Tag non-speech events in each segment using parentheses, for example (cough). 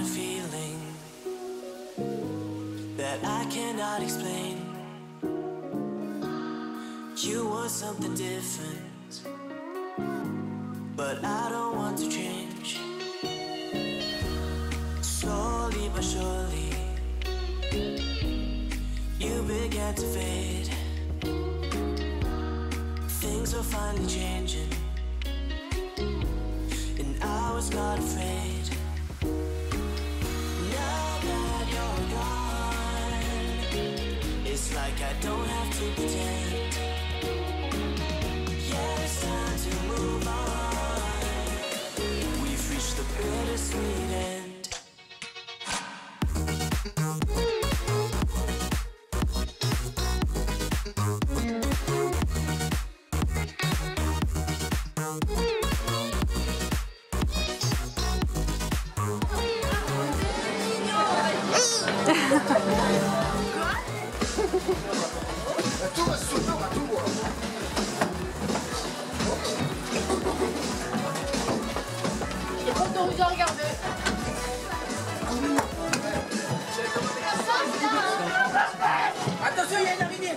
a feeling that I cannot explain. You want something different, but I don't want to change. Slowly but surely, you began to fade. Things are finally changing. Like I don't have to pretend. Attention, il y a une araignée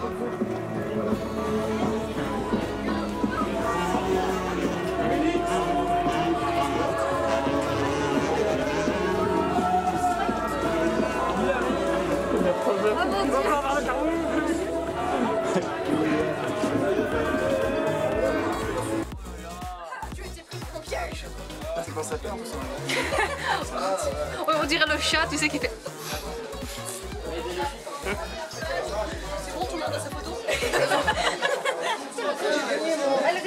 (laughs) on dirait le chat, tu sais, qui fait...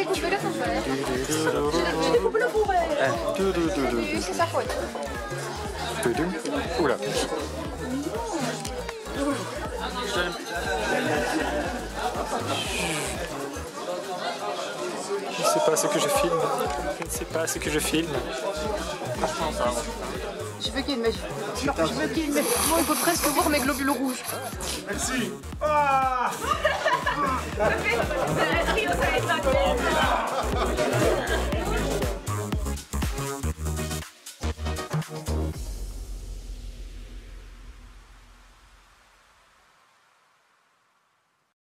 Découpé le son frère. J'ai découpé le fond vert. C'est sa faute. Oula. Je ne sais pas ce que je filme. Je ne sais pas ce que je filme. Je veux qu'il y ait une magie. Non, je veux qu'il y ait une magie. Bon, il faut presque voir mes globules rouges. Merci. Ah Perché? Sì, lo stato.